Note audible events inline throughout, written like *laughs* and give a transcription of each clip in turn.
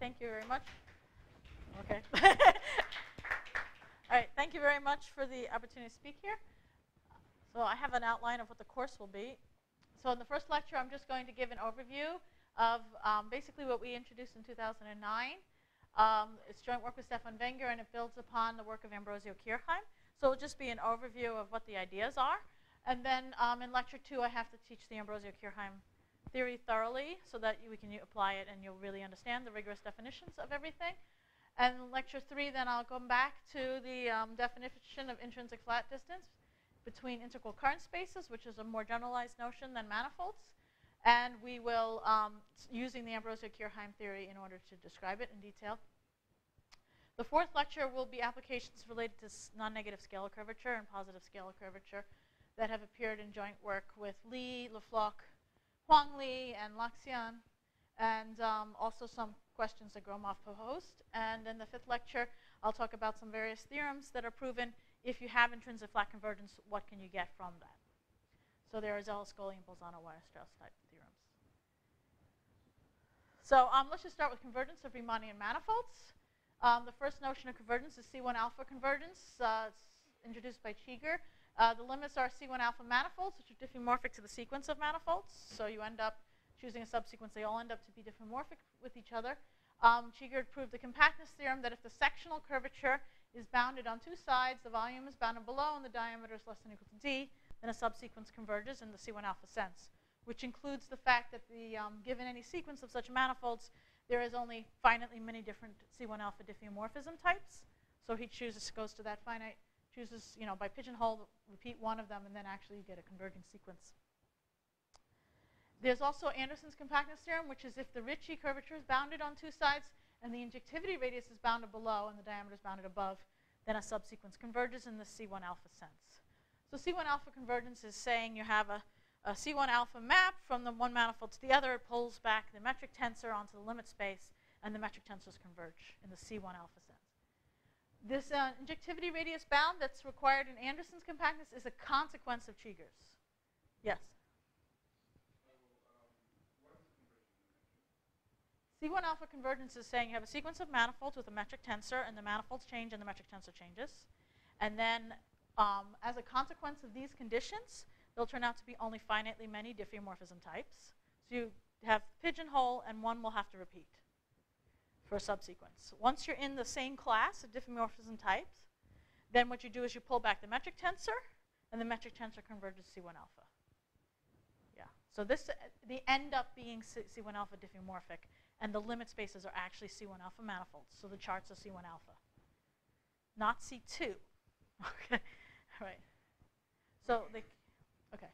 thank you very much. Okay. *laughs* All right, thank you very much for the opportunity to speak here. So I have an outline of what the course will be. So in the first lecture, I'm just going to give an overview of um, basically what we introduced in 2009. Um, it's joint work with Stefan Wenger, and it builds upon the work of Ambrosio Kirchheim. So it'll just be an overview of what the ideas are. And then um, in lecture two, I have to teach the Ambrosio Kirchheim theory thoroughly so that we can apply it and you'll really understand the rigorous definitions of everything. And lecture three, then I'll come back to the um, definition of intrinsic flat distance between integral current spaces, which is a more generalized notion than manifolds. And we will, um, using the Ambrosio-Kirchheim theory in order to describe it in detail. The fourth lecture will be applications related to non-negative scalar curvature and positive scalar curvature that have appeared in joint work with Li, LeFloch, Huang Li, and Lakzian, and um, also some questions that Gromov proposed. And in the fifth lecture, I'll talk about some various theorems that are proven. If you have intrinsic flat convergence, what can you get from that? So there are Arzela-Ascoli and Bolzano-Weierstrass type. So um, let's just start with convergence of Riemannian manifolds. Um, the first notion of convergence is C1 alpha convergence. Uh, it's introduced by Cheeger. Uh, the limits are C1 alpha manifolds, which are diffeomorphic to the sequence of manifolds. So you end up choosing a subsequence. They all end up to be diffeomorphic with each other. Um, Cheeger proved the compactness theorem that if the sectional curvature is bounded on two sides, the volume is bounded below, and the diameter is less than or equal to d, then a subsequence converges in the C1 alpha sense, which includes the fact that the, um, given any sequence of such manifolds, there is only finitely many different C1 alpha diffeomorphism types. So he chooses, goes to that finite, chooses, you know, by pigeonhole, repeat one of them, and then actually you get a converging sequence. There's also Anderson's compactness theorem, which is if the Ricci curvature is bounded on two sides and the injectivity radius is bounded below and the diameter is bounded above, then a subsequence converges in the C1 alpha sense. So C1 alpha convergence is saying you have a, a C1 alpha map from the one manifold to the other. It pulls back the metric tensor onto the limit space, and the metric tensors converge in the C1 alpha sense. This uh, injectivity radius bound that's required in Anderson's compactness is a consequence of Cheeger's. Yes? C1 alpha convergence is saying you have a sequence of manifolds with a metric tensor, and the manifolds change and the metric tensor changes. And then um, as a consequence of these conditions, there'll turn out to be only finitely many diffeomorphism types. So you have pigeonhole, and one will have to repeat for a subsequence. Once you're in the same class of diffeomorphism types, then what you do is you pull back the metric tensor, and the metric tensor converges to C1 alpha. Yeah. So this, they end up being C C1 alpha diffeomorphic, and the limit spaces are actually C1 alpha manifolds. So the charts are C1 alpha, not C2. *laughs* okay. Right. So the, okay.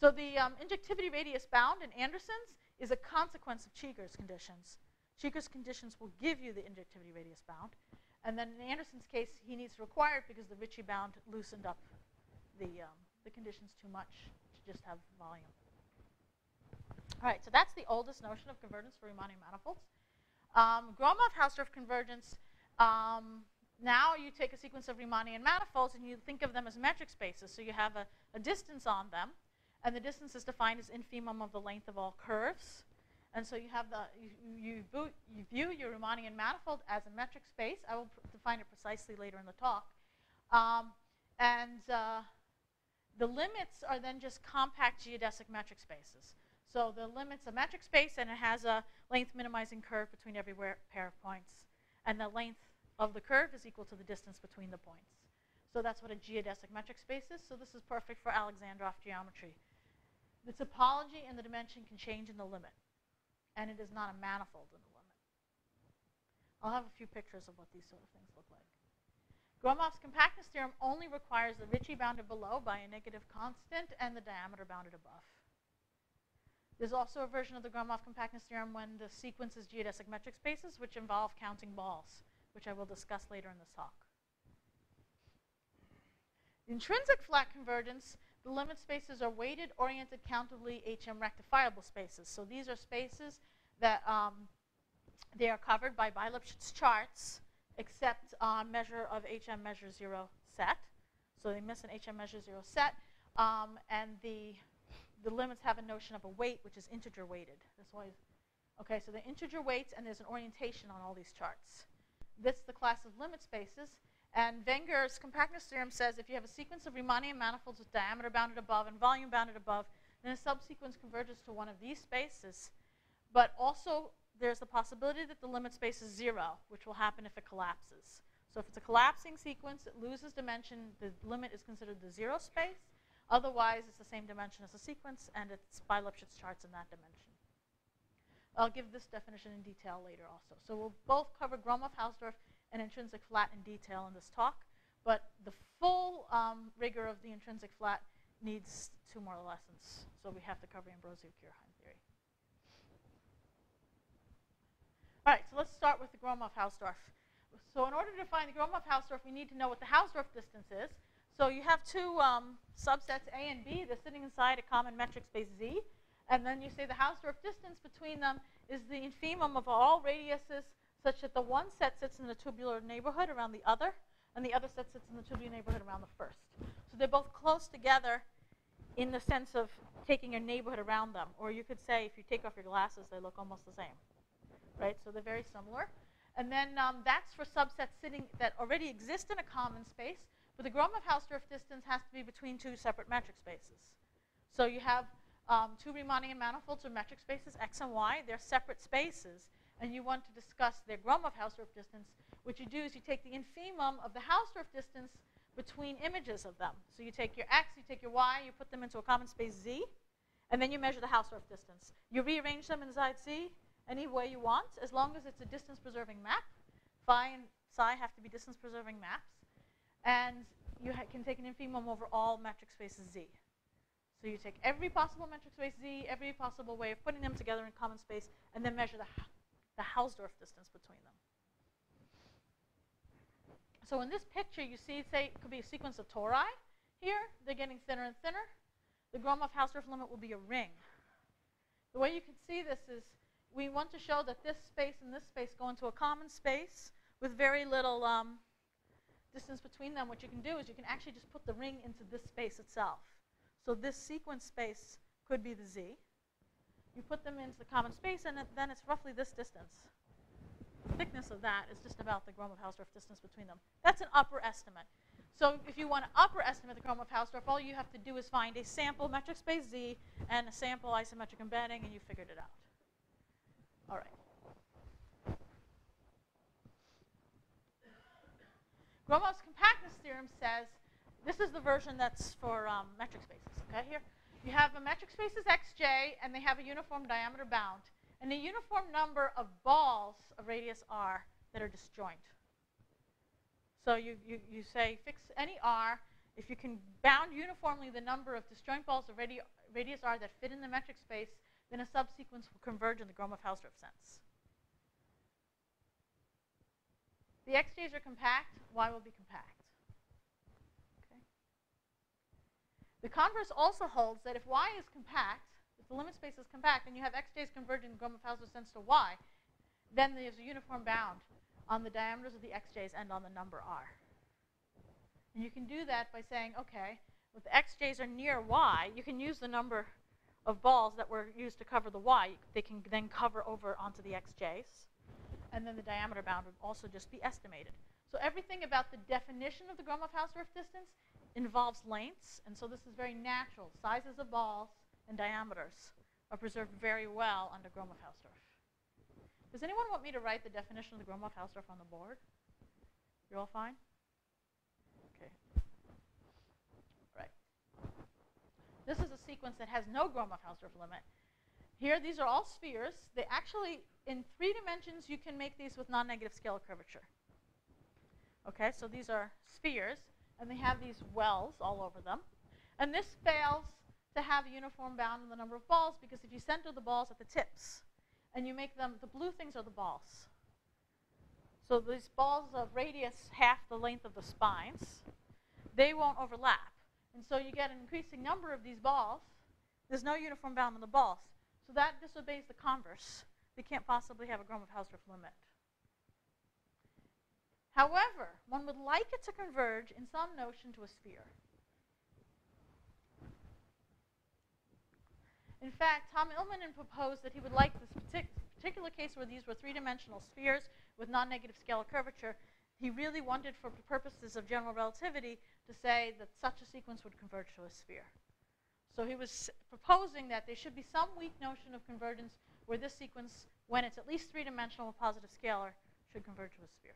So the um, injectivity radius bound in Anderson's is a consequence of Cheeger's conditions. Cheeger's conditions will give you the injectivity radius bound. And then in Anderson's case, he needs to require it because the Ricci bound loosened up the, um, the conditions too much to just have volume. All right, so that's the oldest notion of convergence for Riemannian manifolds. Um, Gromov-Hausdorff convergence um, now you take a sequence of Riemannian manifolds and you think of them as metric spaces. So you have a, a distance on them, and the distance is defined as infimum of the length of all curves. And so you have the you, you, you view your Riemannian manifold as a metric space. I will define it precisely later in the talk. Um, and uh, the limits are then just compact geodesic metric spaces. So the limit's a metric space, and it has a length minimizing curve between every pair of points. And the length of the curve is equal to the distance between the points. So that's what a geodesic metric space is. So this is perfect for Alexandrov geometry. The topology and the dimension can change in the limit, and it is not a manifold in the limit. I'll have a few pictures of what these sort of things look like. Gromov's compactness theorem only requires the Ricci bounded below by a negative constant and the diameter bounded above. There's also a version of the Gromov compactness theorem when the sequence is geodesic metric spaces, which involve counting balls which I will discuss later in this talk. Intrinsic flat convergence, the limit spaces are weighted, oriented, countably HM rectifiable spaces. So these are spaces that um, they are covered by bi-Lipschitz charts, except on measure of HM measure zero set. So they miss an HM measure zero set. Um, and the, the limits have a notion of a weight, which is integer weighted. That's why, okay, so the integer weights, and there's an orientation on all these charts. This is the class of limit spaces. And Wenger's compactness theorem says if you have a sequence of Riemannian manifolds with diameter bounded above and volume bounded above, then a subsequence converges to one of these spaces. But also, there's the possibility that the limit space is zero, which will happen if it collapses. So if it's a collapsing sequence, it loses dimension, the limit is considered the zero space. Otherwise, it's the same dimension as the sequence, and it's bi-Lipschitz charts in that dimension. I'll give this definition in detail later also. So we'll both cover Gromov-Hausdorff and intrinsic flat in detail in this talk, but the full um, rigor of the intrinsic flat needs two more lessons. So we have to cover Ambrosio-Kirchheim theory. All right, so let's start with the Gromov-Hausdorff. So in order to find the Gromov-Hausdorff, we need to know what the Hausdorff distance is. So you have two um, subsets, A and B. They're sitting inside a common metric space Z. And then you say the Hausdorff distance between them is the infimum of all radiuses such that the one set sits in the tubular neighborhood around the other, and the other set sits in the tubular neighborhood around the first. So they're both close together in the sense of taking a neighborhood around them. Or you could say if you take off your glasses, they look almost the same. Right? So they're very similar. And then um, that's for subsets sitting that already exist in a common space, but the Gromov-Hausdorff distance has to be between two separate metric spaces. So you have um, two Riemannian manifolds or metric spaces, x and y. They're separate spaces, and you want to discuss their Gromov-Hausdorff distance. What you do is you take the infimum of the Hausdorff distance between images of them. So you take your x, you take your y, you put them into a common space z, and then you measure the Hausdorff distance. You rearrange them inside z any way you want, as long as it's a distance-preserving map. Phi and psi have to be distance-preserving maps. And you can take an infimum over all metric spaces z. So you take every possible metric space z, every possible way of putting them together in common space, and then measure the, the Hausdorff distance between them. So in this picture, you see, say, it could be a sequence of tori here. They're getting thinner and thinner. The Gromov-Hausdorff limit will be a ring. The way you can see this is we want to show that this space and this space go into a common space with very little um, distance between them. What you can do is you can actually just put the ring into this space itself. So this sequence space could be the z. You put them into the common space, and it, then it's roughly this distance. The thickness of that is just about the Gromov-Hausdorff distance between them. That's an upper estimate. So if you want to upper estimate the Gromov-Hausdorff, all you have to do is find a sample metric space z and a sample isometric embedding, and you figured it out. All right. Gromov's compactness theorem says this is the version that's for um, metric spaces. Okay, here you have a metric spaces xj, and they have a uniform diameter bound, and a uniform number of balls of radius r that are disjoint. So you, you, you say fix any r. If you can bound uniformly the number of disjoint balls of radi radius r that fit in the metric space, then a subsequence will converge in the Gromov-Hausdorff sense. The xj's are compact, y will be compact. Okay. The converse also holds that if y is compact, if the limit space is compact, and you have xj's converging in Gromov-Hausdorff sense to y, then there's a uniform bound on the diameters of the xj's and on the number r. And you can do that by saying, okay, if the xj's are near y, you can use the number of balls that were used to cover the y, they can then cover over onto the xj's. And then the diameter bound would also just be estimated. So everything about the definition of the Gromov-Hausdorff distance involves lengths, and so this is very natural. Sizes of balls and diameters are preserved very well under Gromov-Hausdorff. Does anyone want me to write the definition of the Gromov-Hausdorff on the board? You're all fine? Okay. Right. This is a sequence that has no Gromov-Hausdorff limit. Here, these are all spheres. They actually, in three dimensions, you can make these with non-negative scalar curvature. Okay, so these are spheres, and they have these wells all over them. And this fails to have a uniform bound in the number of balls because if you center the balls at the tips and you make them, the blue things are the balls. So these balls of radius half the length of the spines, they won't overlap. And so you get an increasing number of these balls. There's no uniform bound on the balls. So that disobeys the converse. They can't possibly have a Gromov-Hausdorff limit. However, one would like it to converge in some notion to a sphere. In fact, Tom Ilmanen proposed that he would like this partic- particular case where these were three-dimensional spheres with non-negative scalar curvature. He really wanted, for purposes of general relativity, to say that such a sequence would converge to a sphere. So he was proposing that there should be some weak notion of convergence where this sequence, when it's at least three-dimensional with positive scalar, should converge to a sphere.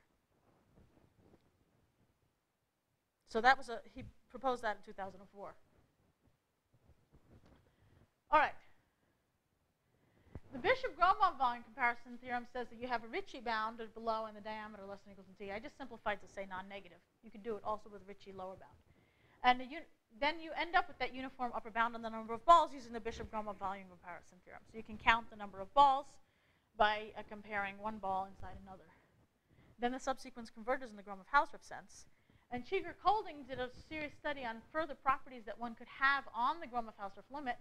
So that was a, he proposed that in 2004. All right. The Bishop-Gromov volume comparison theorem says that you have a Ricci bounded below and the diameter less than or equal to t. I just simplified to say non-negative. You can do it also with Ricci lower bound. And the then you end up with that uniform upper bound on the number of balls using the Bishop-Gromov volume comparison theorem. So you can count the number of balls by uh, comparing one ball inside another. Then the subsequence converges in the Gromov-Hausdorff sense. And Cheeger-Colding did a serious study on further properties that one could have on the Gromov-Hausdorff limit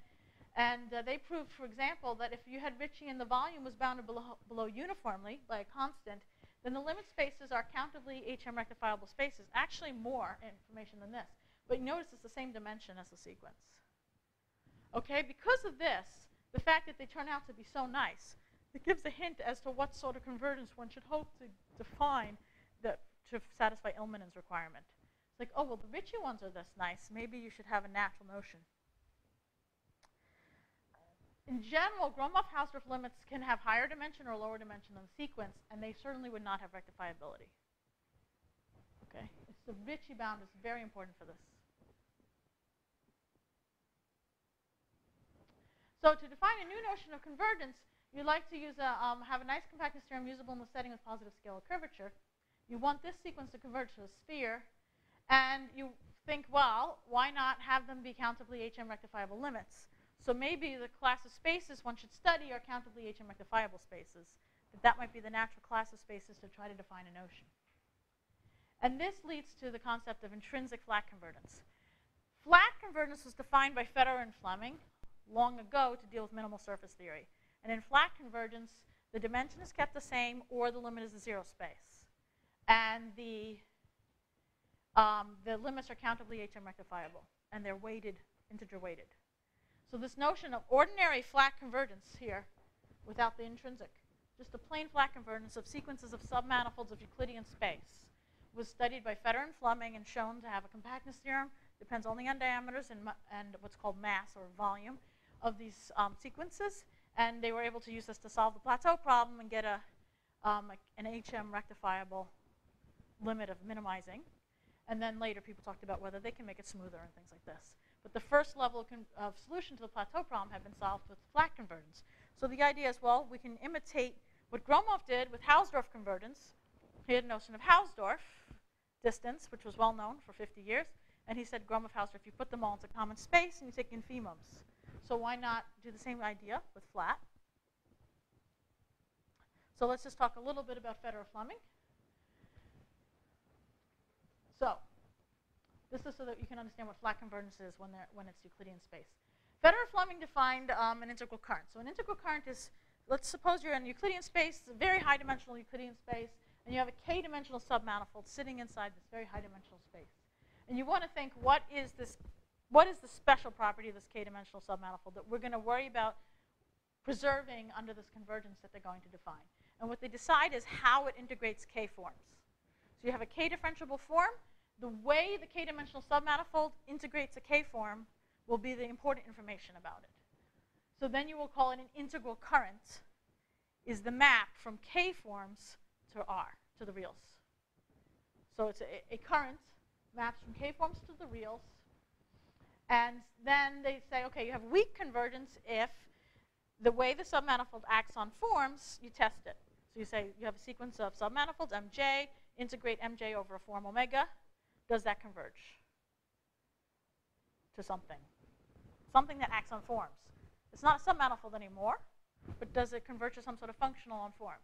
and uh, they proved, for example, that if you had Ricci and the volume was bounded below, below uniformly by a constant, then the limit spaces are countably HM rectifiable spaces. Actually more information than this. But you notice it's the same dimension as the sequence. Okay, because of this, the fact that they turn out to be so nice, it gives a hint as to what sort of convergence one should hope to define that, to satisfy Ilmanen's requirement. It's like, oh, well, the Ricci ones are this nice. Maybe you should have a natural notion. In general, Gromov-Hausdorff limits can have higher dimension or lower dimension than the sequence, and they certainly would not have rectifiability. Okay, it's the Ricci bound is very important for this. So to define a new notion of convergence, you'd like to use a, um, have a nice compactness theorem usable in the setting with positive scalar curvature. You want this sequence to converge to a sphere, and you think, well, why not have them be countably HM rectifiable limits? So maybe the class of spaces one should study are countably HM rectifiable spaces. That that might be the natural class of spaces to try to define a notion. And this leads to the concept of intrinsic flat convergence. Flat convergence was defined by Federer and Fleming long ago to deal with minimal surface theory. And in flat convergence, the dimension is kept the same or the limit is a zero space. And the, um, the limits are countably HM rectifiable, and they're weighted, integer weighted. So this notion of ordinary flat convergence here, without the intrinsic, just a plain flat convergence of sequences of submanifolds of Euclidean space, was studied by Federer and Fleming and shown to have a compactness theorem, depends only on diameters and, and what's called mass or volume of these um, sequences. And they were able to use this to solve the plateau problem and get a, um, an HM rectifiable limit of minimizing. And then later people talked about whether they can make it smoother and things like this. But the first level of solution to the plateau problem had been solved with flat convergence. So the idea is, well, we can imitate what Gromov did with Hausdorff convergence. He had a notion of Hausdorff distance, which was well known for 50 years. And he said, Gromov-Hausdorff, if you put them all into common space and you take infimums. So why not do the same idea with flat? So let's just talk a little bit about Federer-Fleming. So this is so that you can understand what flat convergence is when, when it's Euclidean space. Federer-Fleming defined um, an integral current. So an integral current is, let's suppose you're in Euclidean space, a very high dimensional Euclidean space, and you have a k-dimensional submanifold sitting inside this very high dimensional space. And you want to think, what is this, what is the special property of this k-dimensional submanifold that we're going to worry about preserving under this convergence that they're going to define? And what they decide is how it integrates k forms. So you have a k-differentiable form, the way the k-dimensional submanifold integrates a k-form will be the important information about it. So then you will call it an integral current is the map from k-forms to R, to the reals. So it's a, a current maps from k-forms to the reals. And then they say, okay, you have weak convergence if the way the submanifold acts on forms, you test it. So you say you have a sequence of submanifolds, mj, integrate mj over a form omega, does that converge to something? Something that acts on forms. It's not a submanifold anymore, but does it converge to some sort of functional on forms?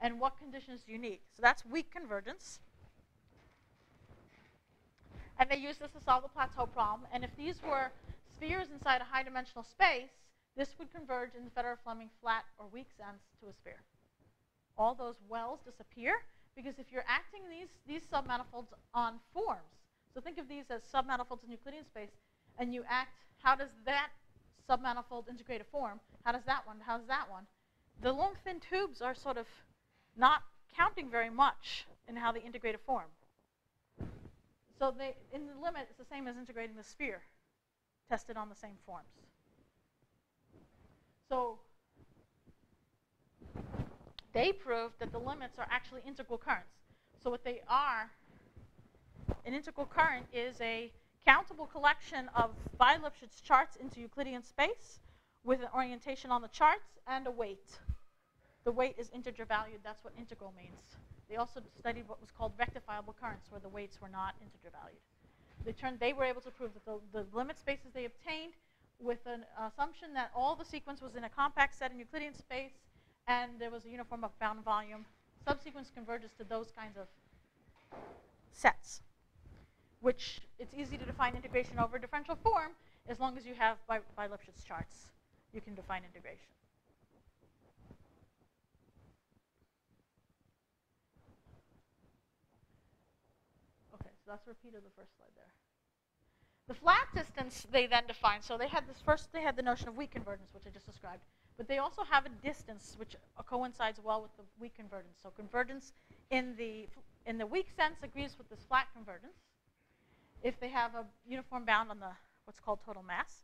And what conditions do you need? So that's weak convergence. And they use this to solve the plateau problem. And if these were spheres inside a high dimensional space, this would converge in the Federer-Fleming flat or weak sense to a sphere. All those wells disappear, Because if you're acting these, these submanifolds on forms, so think of these as submanifolds in Euclidean space, and you act, how does that submanifold integrate a form? How does that one? How does that one? The long thin tubes are sort of not counting very much in how they integrate a form. So they, in the limit, it's the same as integrating the sphere, tested on the same forms. So they proved that the limits are actually integral currents. So what they are, an integral current is a countable collection of bi-Lipschitz charts into Euclidean space with an orientation on the charts and a weight. The weight is integer valued. That's what integral means. They also studied what was called rectifiable currents, where the weights were not integer valued. They, turned, they were able to prove that the, the limit spaces they obtained with an assumption that all the sequence was in a compact set in Euclidean space and there was a uniform of bound volume. Subsequence converges to those kinds of sets, which it's easy to define integration over differential form as long as you have by, bi-Lipschitz charts. You can define integration. Okay, so that's a repeat of the first slide there. The flat distance they then define. So they had this first, they had the notion of weak convergence, which I just described. But they also have a distance which coincides well with the weak convergence. So convergence in the, in the weak sense agrees with this flat convergence if they have a uniform bound on the what's called total mass.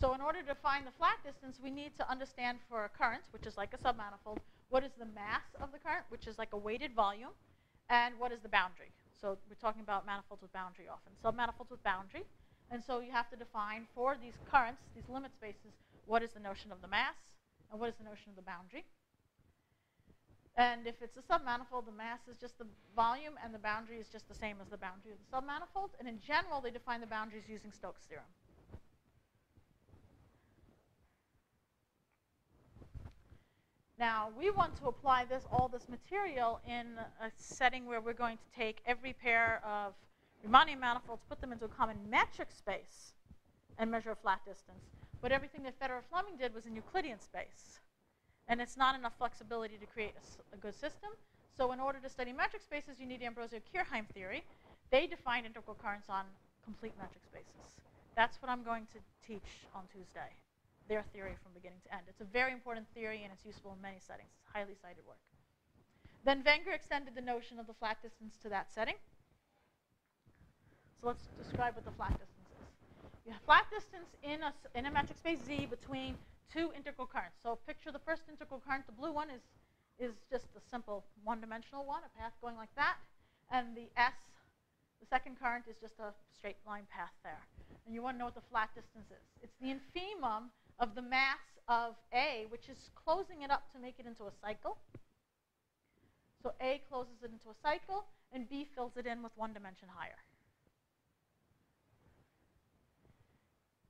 So in order to find the flat distance, we need to understand for a current, which is like a submanifold, what is the mass of the current, which is like a weighted volume, and what is the boundary. So we're talking about manifolds with boundary often. Submanifolds with boundary and so you have to define for these currents, these limit spaces, what is the notion of the mass and what is the notion of the boundary. And if it's a submanifold, the mass is just the volume and the boundary is just the same as the boundary of the submanifold. And in general, they define the boundaries using Stokes' theorem. Now, we want to apply this all this material in a setting where we're going to take every pair of Riemannian manifolds, put them into a common metric space and measure a flat distance. But everything that Federer-Fleming did was in Euclidean space. And it's not enough flexibility to create a, a, good system. So in order to study metric spaces, you need Ambrosio-Kirchheim theory. They define integral currents on complete metric spaces. That's what I'm going to teach on Tuesday, their theory from beginning to end. It's a very important theory, and it's useful in many settings. It's highly cited work. Then Wenger extended the notion of the flat distance to that setting. So let's describe what the flat distance is. You have flat distance in a, in a metric space Z between two integral currents. So picture the first integral current, the blue one is, is just a simple one-dimensional one, a path going like that. And the S, the second current, is just a straight line path there. And you want to know what the flat distance is. It's the infimum of the mass of A, which is closing it up to make it into a cycle. So A closes it into a cycle, and B fills it in with one dimension higher.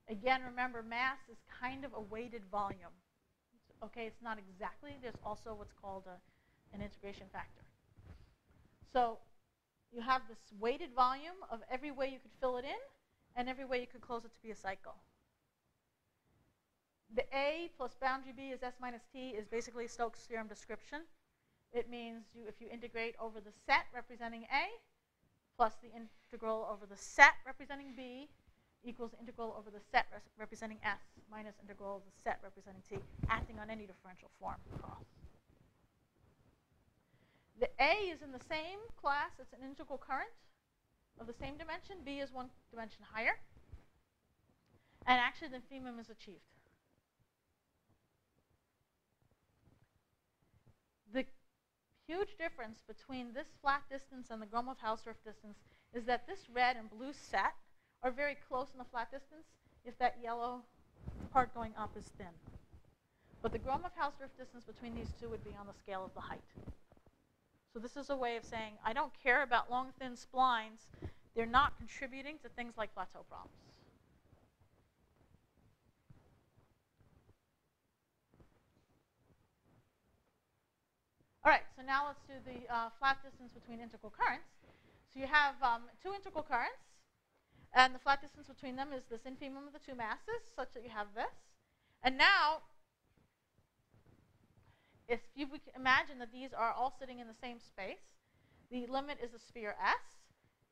Again, remember, mass is kind of a weighted volume. Okay, it's not exactly. There's also what's called a, an integration factor. So you have this weighted volume of every way you could fill it in and every way you could close it to be a cycle. The A plus boundary B is S minus T is basically Stokes' theorem description. It means you, if you integrate over the set representing A plus the integral over the set representing B, equals integral over the set representing S minus integral of the set representing T, acting on any differential form cross. The A is in the same class. It's an integral current of the same dimension. B is one dimension higher. And actually, the infimum is achieved. The huge difference between this flat distance and the Gromov-Hausdorff distance is that this red and blue set are very close in the flat distance if that yellow part going up is thin. But the Gromov-Hausdorff distance between these two would be on the scale of the height. So this is a way of saying, I don't care about long, thin splines. They're not contributing to things like plateau problems. All right, so now let's do the uh, flat distance between integral currents. So you have um, two integral currents. And the flat distance between them is this infimum of the two masses, such that you have this. And now, if you imagine that these are all sitting in the same space, the limit is a sphere S.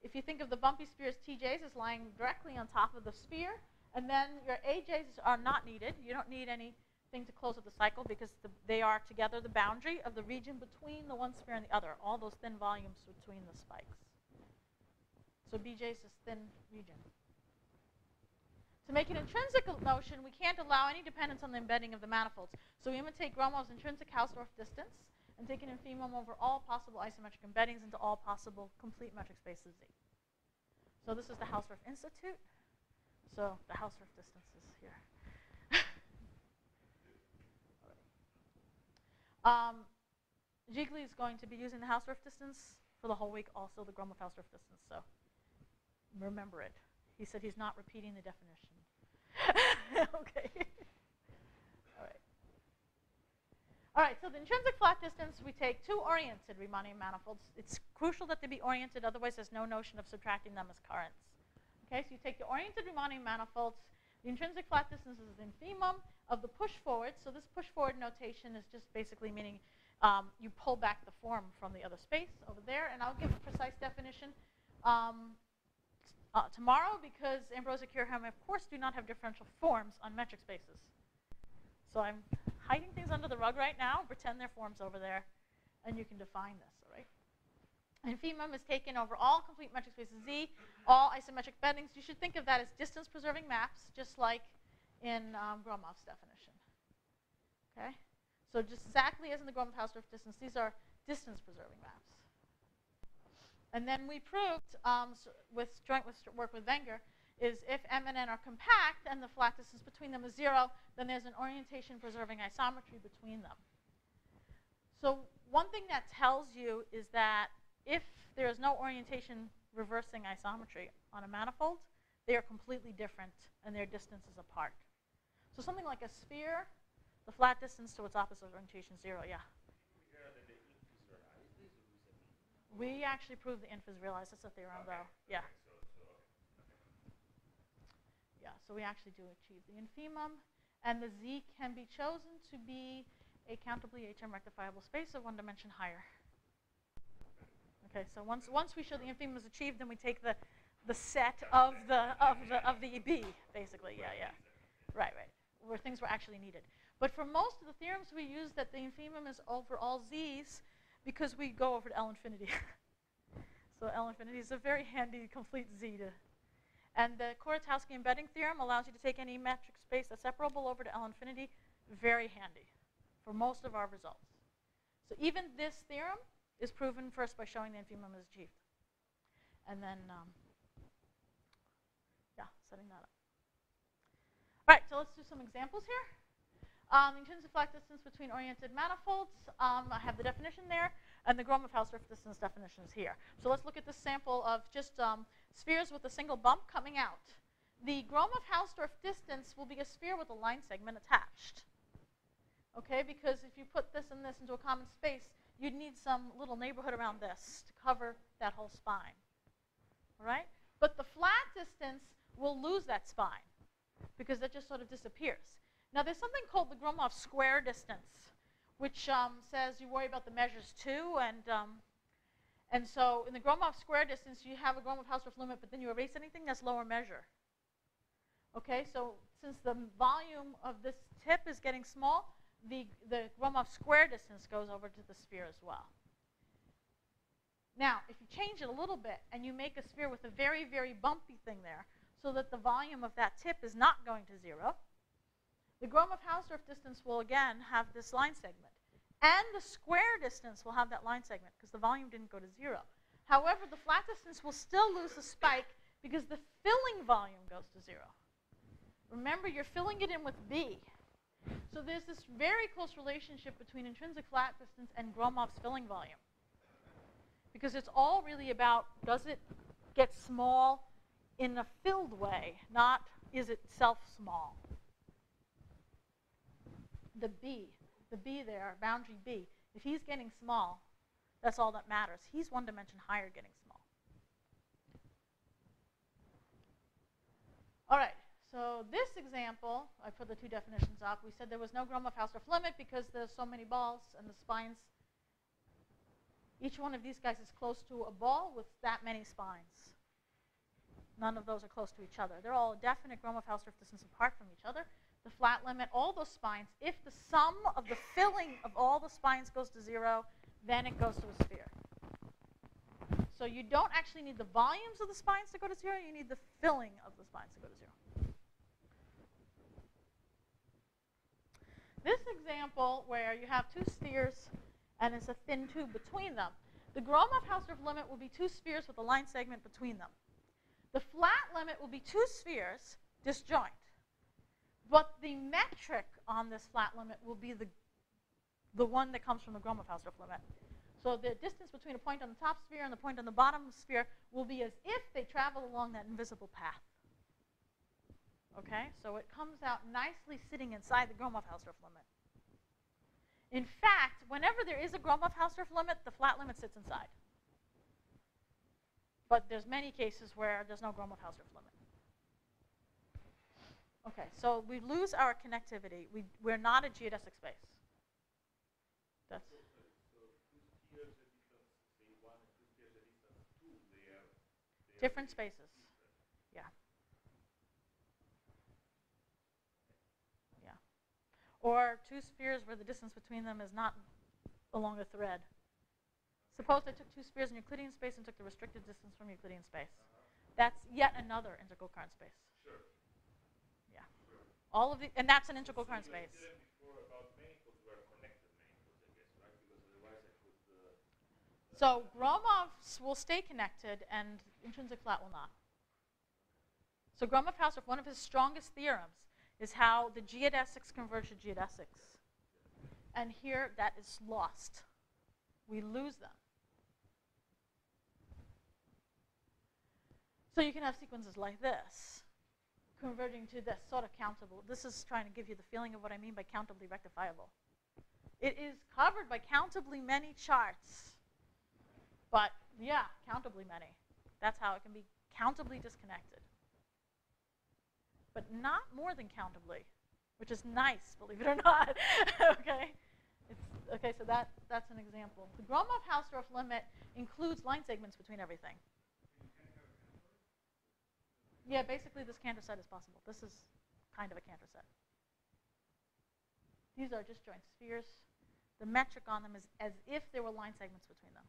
If you think of the bumpy spheres TJs as lying directly on top of the sphere, and then your AJs are not needed. You don't need anything to close up the cycle because the, they are together the boundary of the region between the one sphere and the other, all those thin volumes between the spikes. So BJ is this thin region. To make an intrinsic notion, we can't allow any dependence on the embedding of the manifolds. So we imitate Gromov's intrinsic Hausdorff distance and take an infimum over all possible isometric embeddings into all possible complete metric spaces Z. So this is the Hausdorff Institute. So the Hausdorff distance is here. *laughs* um, Gigli is going to be using the Hausdorff distance for the whole week, also the Gromov-Hausdorff distance. So remember it. He said he's not repeating the definition. *laughs* okay. All right. All right, so the intrinsic flat distance, we take two oriented Riemannian manifolds. It's crucial that they be oriented, otherwise there's no notion of subtracting them as currents. Okay, so you take the oriented Riemannian manifolds. The intrinsic flat distance is the infimum of the push forward. So this push forward notation is just basically meaning um, you pull back the form from the other space over there. And I'll give a precise definition um, uh, tomorrow because Ambrosio Kirchheim, of course, do not have differential forms on metric spaces. So I'm hiding things under the rug right now. Pretend they're forms over there, and you can define this, all right? Infimum is taken over all complete metric spaces Z, all isometric bendings. You should think of that as distance-preserving maps, just like in um, Gromov's definition. Okay? So just exactly as in the Gromov-Hausdorff distance, these are distance-preserving maps. And then we proved, um, with joint work with Wenger, is if M and N are compact and the flat distance between them is zero, then there's an orientation preserving isometry between them. So one thing that tells you is that if there is no orientation reversing isometry on a manifold, they are completely different and their distances apart. So something like a sphere, the flat distance to its opposite orientation is zero, yeah. We actually proved the inf is realized. That's a theorem, Okay. though. Yeah, Okay, so, so, okay. yeah. So we actually do achieve the infimum, and the z can be chosen to be a countably HM rectifiable space of one dimension higher. Okay, so once once we show the infimum is achieved, then we take the the set of the of the of the B, basically. Yeah, yeah. Right, right. Where things were actually needed. But for most of the theorems, we use that the infimum is over all z's because we go over to L infinity. *laughs* so L infinity is a very handy complete z. And the Kuratowski embedding theorem allows you to take any metric space that's separable over to L infinity. Very handy for most of our results. So even this theorem is proven first by showing the infimum is achieved. And then, um, yeah, setting that up. All right, so let's do some examples here. Um, intrinsic flat distance between oriented manifolds. Um, I have the definition there, and the Gromov-Hausdorff distance definition is here. So let's look at this sample of just um, spheres with a single bump coming out. The Gromov-Hausdorff distance will be a sphere with a line segment attached. Okay, because if you put this and this into a common space, you'd need some little neighborhood around this to cover that whole spine. All right? But the flat distance will lose that spine because that just sort of disappears. Now, there's something called the Gromov square distance, which um, says you worry about the measures too. And, um, and so in the Gromov square distance, you have a Gromov-Hausdorff limit, but then you erase anything that's lower measure. Okay, so since the volume of this tip is getting small, the, the Gromov square distance goes over to the sphere as well. Now, if you change it a little bit and you make a sphere with a very, very bumpy thing there, so that the volume of that tip is not going to zero, the Gromov-Hausdorff distance will again have this line segment. And the square distance will have that line segment because the volume didn't go to zero. However, the flat distance will still lose the spike because the filling volume goes to zero. Remember, you're filling it in with B. So there's this very close relationship between intrinsic flat distance and Gromov's filling volume. Because it's all really about does it get small in a filled way, not is it self small. The B, the B there, boundary B, if he's getting small, that's all that matters. He's one dimension higher getting small. All right, So this example, I put the two definitions up. We said there was no Gromov-Hausdorff limit because there's so many balls and the spines. Each one of these guys is close to a ball with that many spines. None of those are close to each other. They're all a definite Gromov-Hausdorff distance apart from each other. The flat limit, all those spines, if the sum of the filling of all the spines goes to zero, then it goes to a sphere. So you don't actually need the volumes of the spines to go to zero, you need the filling of the spines to go to zero. This example where you have two spheres and it's a thin tube between them, the Gromov-Hausdorff limit will be two spheres with a line segment between them. The flat limit will be two spheres disjoint. But the metric on this flat limit will be the, the one that comes from the Gromov-Hausdorff limit. So the distance between a point on the top sphere and the point on the bottom sphere will be as if they travel along that invisible path. Okay, so it comes out nicely sitting inside the Gromov-Hausdorff limit. In fact, whenever there is a Gromov-Hausdorff limit, the flat limit sits inside. But there's many cases where there's no Gromov-Hausdorff limit. Okay, so we lose our connectivity. We, we're not a geodesic space. That's different spaces. Yeah. Yeah. Or two spheres where the distance between them is not along a thread. Suppose I took two spheres in Euclidean space and took the restricted distance from Euclidean space. That's yet another integral current space. Sure. All of the, and that's an integral current space. You said before about manifolds were connected manifolds, I guess, right? Because otherwise I could. So Gromovs will stay connected and intrinsic flat will not. So Gromov-Hausdorff, one of his strongest theorems is how the geodesics converge to geodesics. And here that is lost. We lose them. So you can have sequences like this, converging to this sort of countable. This is trying to give you the feeling of what I mean by countably rectifiable. It is covered by countably many charts. But yeah, countably many. That's how it can be countably disconnected. But not more than countably, which is nice, believe it or not. *laughs* okay? It's, okay, so that, that's an example. The Gromov-Hausdorff limit includes line segments between everything. Yeah, basically this Cantor set is possible. This is kind of a Cantor set. These are just joint spheres. The metric on them is as if there were line segments between them.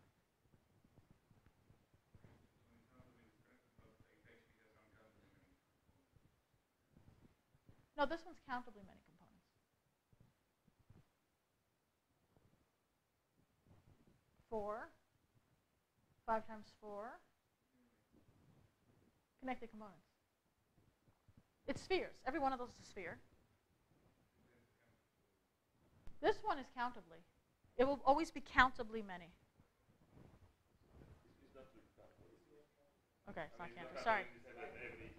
No, this one's countably many components. Four. Five times four. Connected components. It's spheres. Every one of those is a sphere. This one is countably. It will always be countably many. Okay, it's not Sorry. countable countable.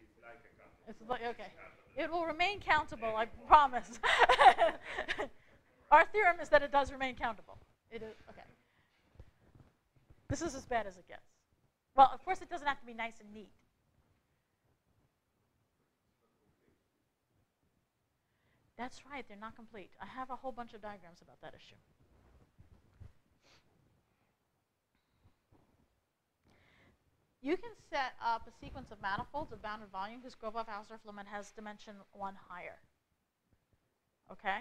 It's like, okay. It will remain countable, I promise. *laughs* Our theorem is that it does remain countable. It is, okay. This is as bad as it gets. Well, of course, it doesn't have to be nice and neat. That's right, they're not complete. I have a whole bunch of diagrams about that issue. You can set up a sequence of manifolds of bounded volume whose Gromov-Hausdorff limit has dimension 1 higher. Okay?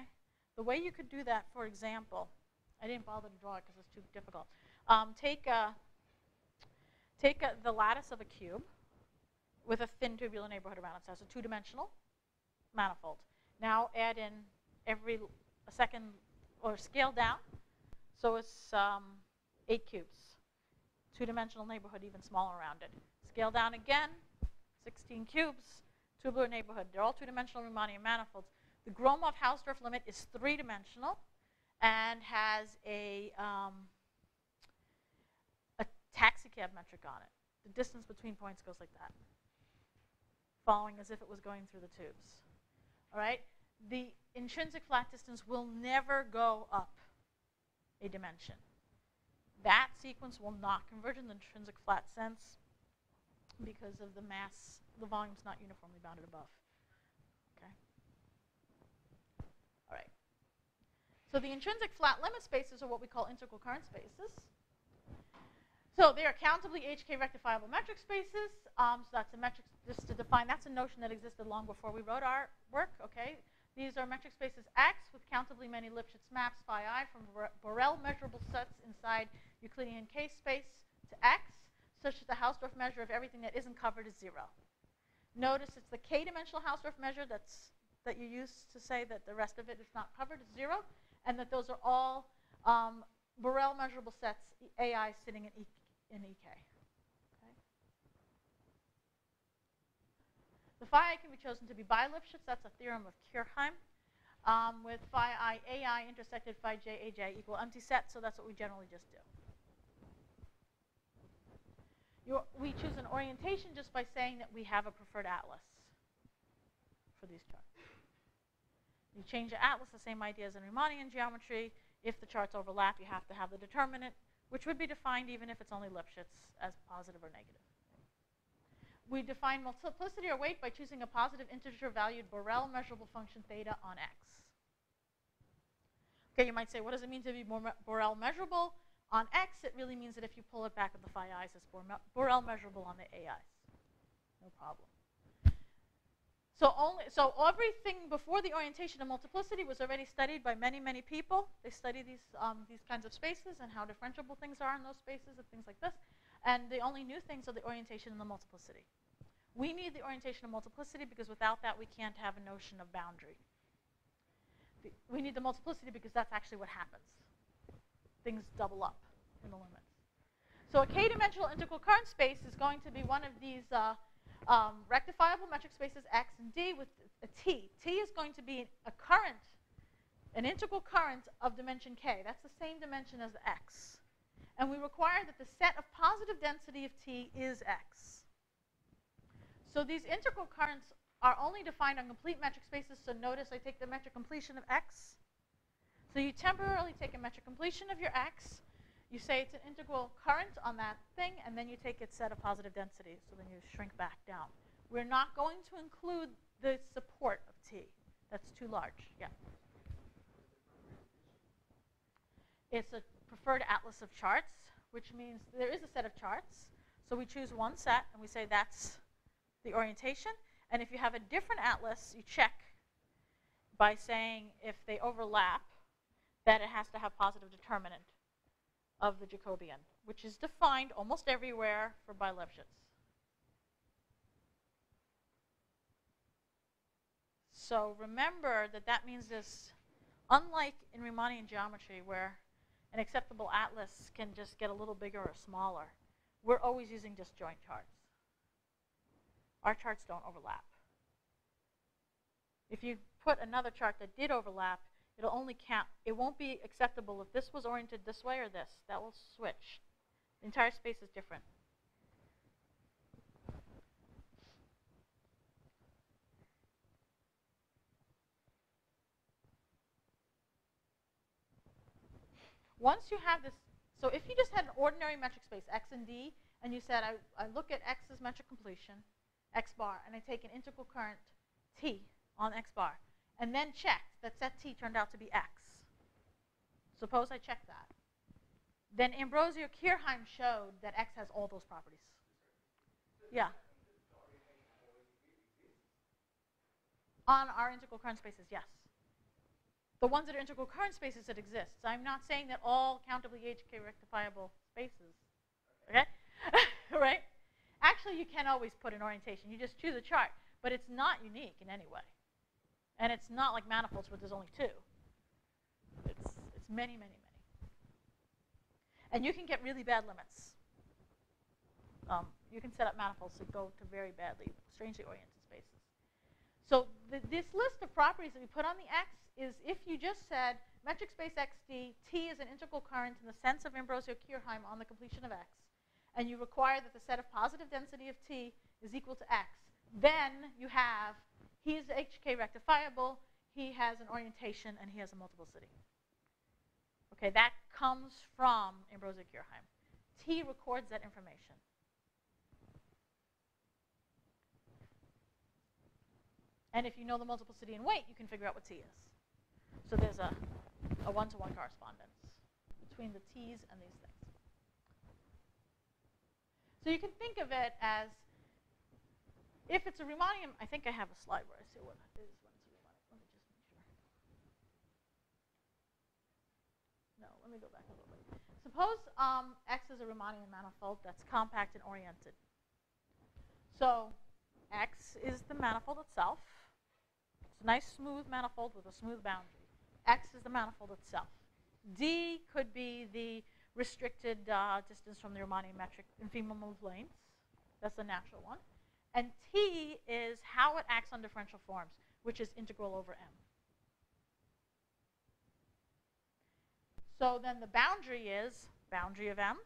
The way you could do that, for example, I didn't bother to draw it because it's too difficult. Um, take a, take a, the lattice of a cube with a thin tubular neighborhood around it. So it's a two-dimensional manifold. Now add in every second or scale down. So it's um, eight cubes. Two-dimensional neighborhood, even smaller around it. Scale down again, 16 cubes, tubular neighborhood. They're all two-dimensional Riemannian manifolds. The Gromov-Hausdorff limit is three-dimensional and has a, um, a taxicab metric on it. The distance between points goes like that, following as if it was going through the tubes all right, the intrinsic flat distance will never go up a dimension. That sequence will not converge in the intrinsic flat sense because of the mass, the volume's not uniformly bounded above. Okay. All right. So the intrinsic flat limit spaces are what we call integral current spaces. So they are countably HK rectifiable metric spaces. Um, so that's a metric, just to define, that's a notion that existed long before we wrote our work, okay? These are metric spaces X with countably many Lipschitz maps phi i from Borel measurable sets inside Euclidean K space to X, such that the Hausdorff measure of everything that isn't covered is zero. Notice it's the k-dimensional Hausdorff measure that's, that you use to say that the rest of it is not covered is zero, and that those are all um, Borel measurable sets, AI sitting in, e, in EK. Okay? The phi i can be chosen to be bi-Lipschitz. That's a theorem of Kirchheim. Um, with phi i ai intersected phi j aj equal empty set, so that's what we generally just do. We choose an orientation just by saying that we have a preferred atlas for these charts. You change the atlas, the same idea as in Riemannian geometry. If the charts overlap, you have to have the determinant, which would be defined even if it's only Lipschitz as positive or negative. We define multiplicity or weight by choosing a positive integer valued Borel measurable function theta on x. Okay, you might say, what does it mean to be Borel measurable? On x, it really means that if you pull it back at the phi i's, it's Borel measurable on the ai's. No problem. So only so everything before the orientation of multiplicity was already studied by many many people. They study these um, these kinds of spaces and how differentiable things are in those spaces and things like this. And the only new things are the orientation and the multiplicity. We need the orientation of multiplicity because without that we can't have a notion of boundary. We need the multiplicity because that's actually what happens. Things double up in the limits. So a k-dimensional integral current space is going to be one of these uh, um, rectifiable metric spaces x and d with a t. t is going to be a current, an integral current of dimension k. That's the same dimension as x. And we require that the set of positive density of t is x. So these integral currents are only defined on complete metric spaces. So notice I take the metric completion of x. So you temporarily take a metric completion of your x. You say it's an integral current on that thing, and then you take its set of positive densities. So then you shrink back down. We're not going to include the support of t. That's too large. Yeah. It's a preferred atlas of charts, which means there is a set of charts. So we choose one set, and we say that's the orientation. And if you have a different atlas, you check by saying if they overlap, that it has to have positive determinant of the Jacobian, which is defined almost everywhere for by. So remember that that means this, unlike in Riemannian geometry where an acceptable atlas can just get a little bigger or smaller, we're always using disjoint charts. Our charts don't overlap. If you put another chart that did overlap, it'll only count, it won't be acceptable if this was oriented this way or this. That will switch. The entire space is different. Once you have this, so if you just had an ordinary metric space, x and d, and you said, I, I look at x as metric completion, x bar, and I take an integral current t on x bar, and then checked that set t turned out to be x. Suppose I check that. Then Ambrosio Kirchheim showed that x has all those properties. Yeah. On our integral current spaces, yes. The ones that are integral current spaces that exist. I'm not saying that all countably HK rectifiable spaces, okay? *laughs* right? Actually, you can always put an orientation. You just choose a chart, but it's not unique in any way. And it's not like manifolds where there's only two. It's, it's many, many, many. And you can get really bad limits. Um, you can set up manifolds that go to very badly, strangely oriented spaces. So th this list of properties that we put on the X is if you just said metric space XD, T is an integral current in the sense of Ambrosio Kirchheim on the completion of X, and you require that the set of positive density of T is equal to X, then you have he is HK rectifiable, he has an orientation, and he has a multiplicity. Okay, that comes from Ambrosio Kirchheim. T records that information. And if you know the multiplicity and weight, you can figure out what T is. So there's a a one-to-one correspondence between the t's and these things. So you can think of it as if it's a Riemannian, I think I have a slide where I say what it is when it's a Riemannian. Let me just make sure. No, let me go back a little bit. Suppose um, X is a Riemannian manifold that's compact and oriented. So X is the manifold itself. It's a nice smooth manifold with a smooth boundary. X is the manifold itself. D could be the restricted uh, distance from the Riemannian metric in infimum of lanes. That's the natural one. And T is how it acts on differential forms, which is integral over M. So then the boundary is boundary of M,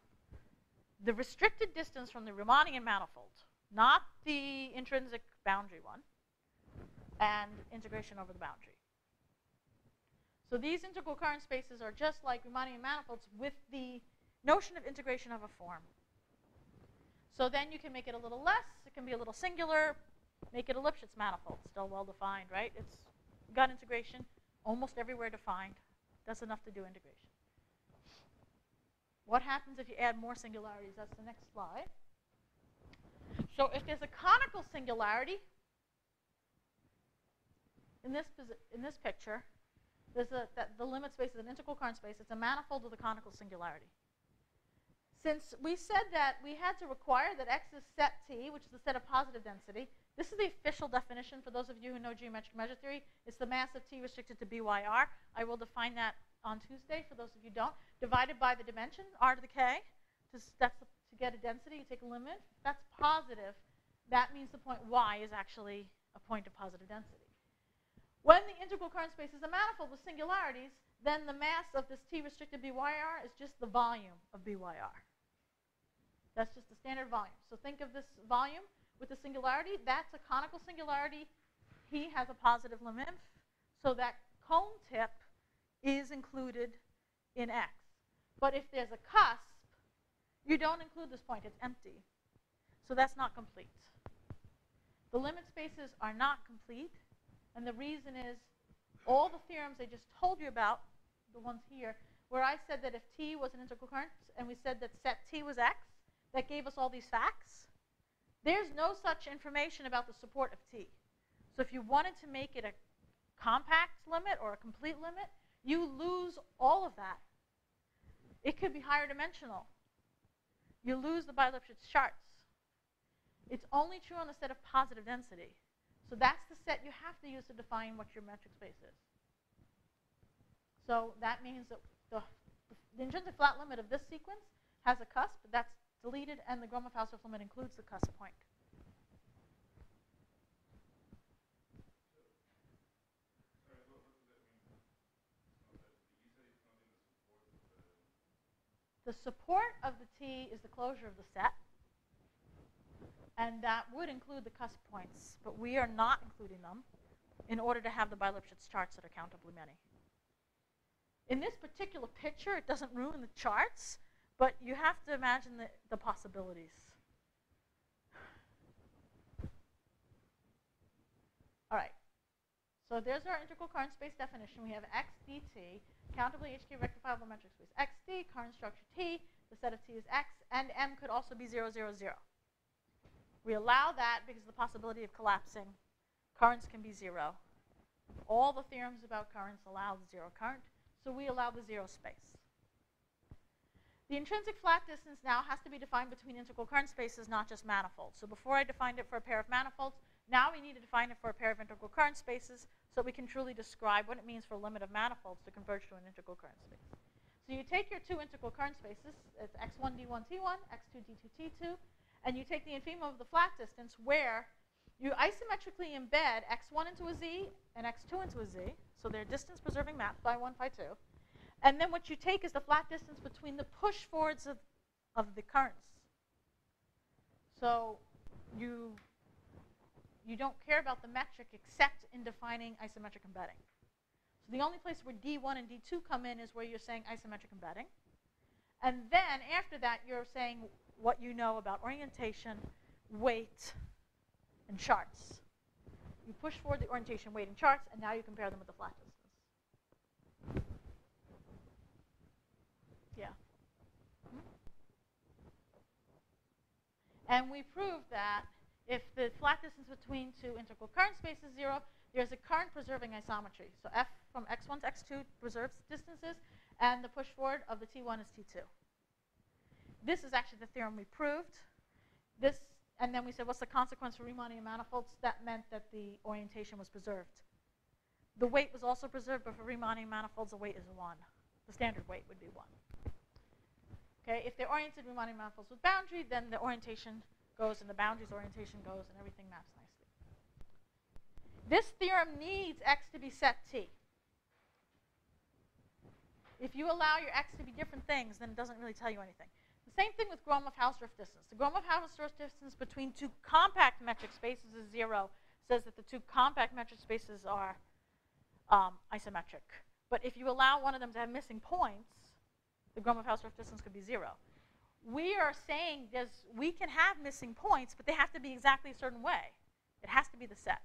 the restricted distance from the Riemannian manifold, not the intrinsic boundary one, and integration over the boundary. So these integral current spaces are just like Riemannian manifolds with the notion of integration of a form. So then you can make it a little less, it can be a little singular, make it a Lipschitz manifold, still well defined, right? It's got integration almost everywhere defined. That's enough to do integration. What happens if you add more singularities? That's the next slide. So if there's a conical singularity in this, in this picture, there's a, that the limit space is an integral current space. It's a manifold with a conical singularity. Since we said that we had to require that X is set T, which is the set of positive density, this is the official definition for those of you who know geometric measure theory. It's the mass of T restricted to BYR. I will define that on Tuesday for those of you who don't. Divided by the dimension, R to the K. To, that's the, to get a density, you take a limit. That's positive. That means the point Y is actually a point of positive density. When the integral current space is a manifold with singularities, then the mass of this T restricted BYR is just the volume of BYR. That's just the standard volume. So think of this volume with the singularity. That's a conical singularity. He has a positive limit. So that cone tip is included in X. But if there's a cusp, you don't include this point. It's empty. So that's not complete. The limit spaces are not complete. And the reason is all the theorems I just told you about, the ones here, where I said that if T was an integral current, and we said that set T was X, that gave us all these facts. There's no such information about the support of T. So if you wanted to make it a compact limit or a complete limit, you lose all of that. It could be higher dimensional. You lose the bi-Lipschitz charts. It's only true on the set of positive density. So that's the set you have to use to define what your metric space is. So that means that the, the intrinsic flat limit of this sequence has a cusp. That's deleted, and the Gromov-Hausdorff limit includes the cusp point. The support of the T is the closure of the set. And that would include the cusp points, but we are not including them in order to have the bi-Lipschitz charts that are countably many. In this particular picture, it doesn't ruin the charts, but you have to imagine the, the possibilities. All right. So there's our integral current space definition. We have x dt, countably HK rectifiable metric space xd, current structure T, the set of T is x, and M could also be 0, 0, 0. We allow that because the possibility of collapsing. Currents can be zero. All the theorems about currents allow the zero current, so we allow the zero space. The intrinsic flat distance now has to be defined between integral current spaces, not just manifolds. So before I defined it for a pair of manifolds, now we need to define it for a pair of integral current spaces so we can truly describe what it means for a limit of manifolds to converge to an integral current space. So you take your two integral current spaces, it's x1 d1 t1, x2 d2 t2, and you take the infimum of the flat distance where you isometrically embed x1 into a z and x2 into a z, so they're distance preserving maps phi 1, phi 2. And then what you take is the flat distance between the push forwards of, of the currents. So you, you don't care about the metric except in defining isometric embedding. So the only place where D1 and D2 come in is where you're saying isometric embedding. And then after that, you're saying what you know about orientation, weight, and charts. You push forward the orientation, weight, and charts, and now you compare them with the flat distance. Yeah. And we proved that if the flat distance between two integral current spaces is zero, there's a current preserving isometry. So f from x1 to x2 preserves distances, and the push forward of the t1 is t2. This is actually the theorem we proved. This, and then we said, what's the consequence for Riemannian manifolds? That meant that the orientation was preserved. The weight was also preserved, but for Riemannian manifolds, the weight is 1. The standard weight would be 1. Okay, if they're oriented Riemannian manifolds with boundary, then the orientation goes and the boundaries orientation goes and everything maps nicely. This theorem needs x to be set t. If you allow your x to be different things, then it doesn't really tell you anything. The same thing with Gromov-Hausdorff distance. The Gromov-Hausdorff distance between two compact metric spaces is zero. Says that the two compact metric spaces are um, isometric. But if you allow one of them to have missing points, the Gromov-Hausdorff distance could be zero. We are saying there's, we can have missing points, but they have to be exactly a certain way. It has to be the set.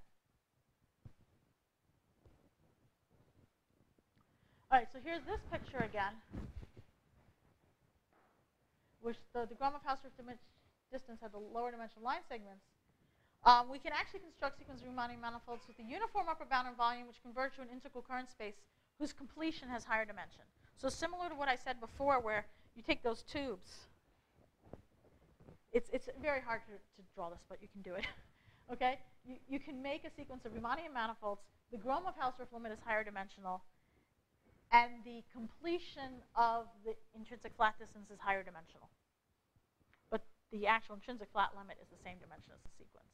All right, so here's this picture again, which the, the Gromov-Hausdorff distance had the lower dimensional line segments. Um, we can actually construct sequence Riemannian manifolds with a uniform upper bound and volume which converge to an integral current space whose completion has higher dimension. So similar to what I said before where you take those tubes. It's, it's very hard to, to draw this, but you can do it. *laughs* okay? You, you can make a sequence of Riemannian manifolds. The Gromov-Hausdorff limit is higher dimensional. And the completion of the intrinsic flat distance is higher dimensional. But the actual intrinsic flat limit is the same dimension as the sequence.